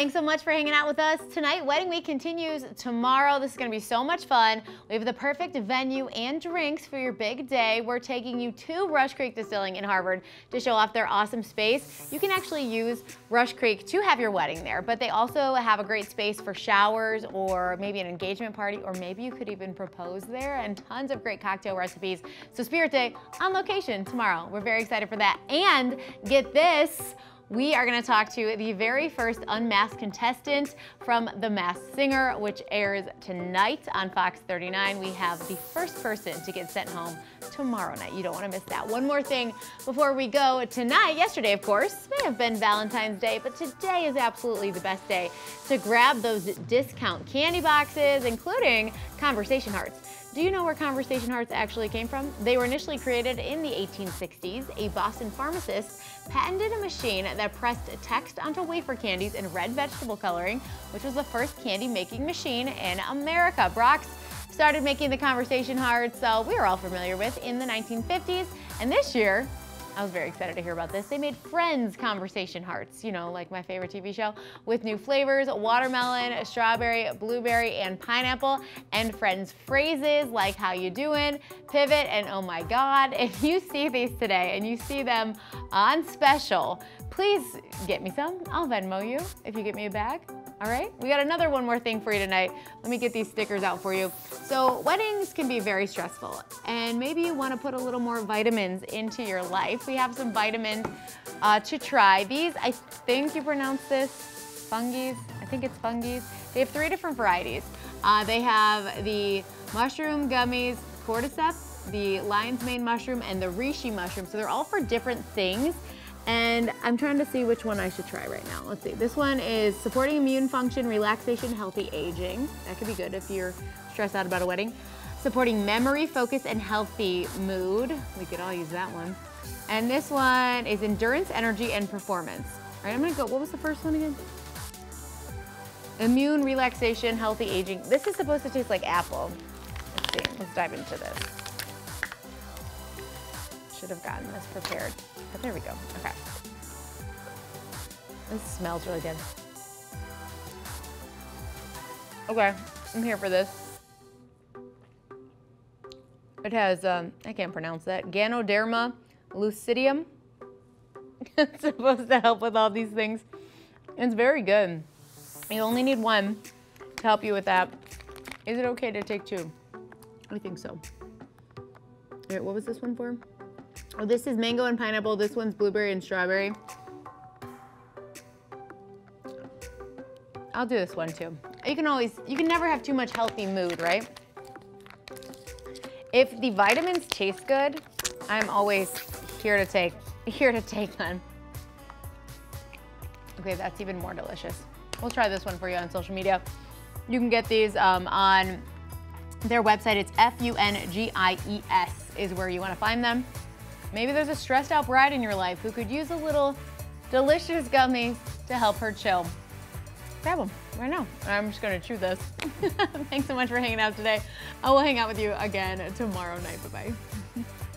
Thanks so much for hanging out with us tonight. Wedding week continues tomorrow. This is going to be so much fun. We have the perfect venue and drinks for your big day. We're taking you to Rush Creek Distilling in Harvard to show off their awesome space. You can actually use Rush Creek to have your wedding there, but they also have a great space for showers or maybe an engagement party, or maybe you could even propose there and tons of great cocktail recipes. So Spirit Day on location tomorrow. We're very excited for that. And get this, we are going to talk to the very first unmasked contestant from The Masked Singer, which airs tonight on Fox 39. We have the first person to get sent home tomorrow night. You don't want to miss that. One more thing before we go tonight. Yesterday, of course, may have been Valentine's Day, but today is absolutely the best day to grab those discount candy boxes, including Conversation Hearts. Do you know where conversation hearts actually came from? They were initially created in the 1860s. A Boston pharmacist patented a machine that pressed text onto wafer candies in red vegetable coloring, which was the first candy making machine in America. Brach's started making the conversation hearts, so we are all familiar with, in the 1950s. And this year, I was very excited to hear about this. They made Friends conversation hearts, you know, like my favorite TV show, with new flavors, watermelon, strawberry, blueberry, and pineapple, and Friends phrases like how you doing, pivot, and oh my God. If you see these today and you see them on special, please get me some. I'll Venmo you if you get me a bag. All right, we got another one more thing for you tonight. Let me get these stickers out for you. So weddings can be very stressful and maybe you wanna put a little more vitamins into your life. We have some vitamins uh, to try. These, I think you pronounce this, fungies, I think it's fungies. They have three different varieties. Uh, they have the mushroom gummies, cordyceps, the lion's mane mushroom, and the reishi mushroom. So they're all for different things. And I'm trying to see which one I should try right now. Let's see. This one is supporting immune function, relaxation, healthy aging. That could be good if you're stressed out about a wedding. Supporting memory, focus, and healthy mood. We could all use that one. And this one is endurance, energy, and performance. All right, I'm gonna go, what was the first one again? Immune, relaxation, healthy aging. This is supposed to taste like apple. Let's see, let's dive into this. Should have gotten this prepared. But there we go. Okay. This smells really good. Okay, I'm here for this. It has, um, I can't pronounce that, Ganoderma lucidium. it's supposed to help with all these things. It's very good. You only need one to help you with that. Is it okay to take two? I think so. All right, what was this one for? Oh, this is mango and pineapple. This one's blueberry and strawberry. I'll do this one too. You can always, you can never have too much healthy mood, right? If the vitamins taste good, I'm always here to take, here to take one. Okay, that's even more delicious. We'll try this one for you on social media. You can get these um, on their website. It's F-U-N-G-I-E-S is where you want to find them. Maybe there's a stressed out bride in your life who could use a little delicious gummies to help her chill. Grab them right now. I'm just gonna chew this. Thanks so much for hanging out today. I will hang out with you again tomorrow night. Bye-bye.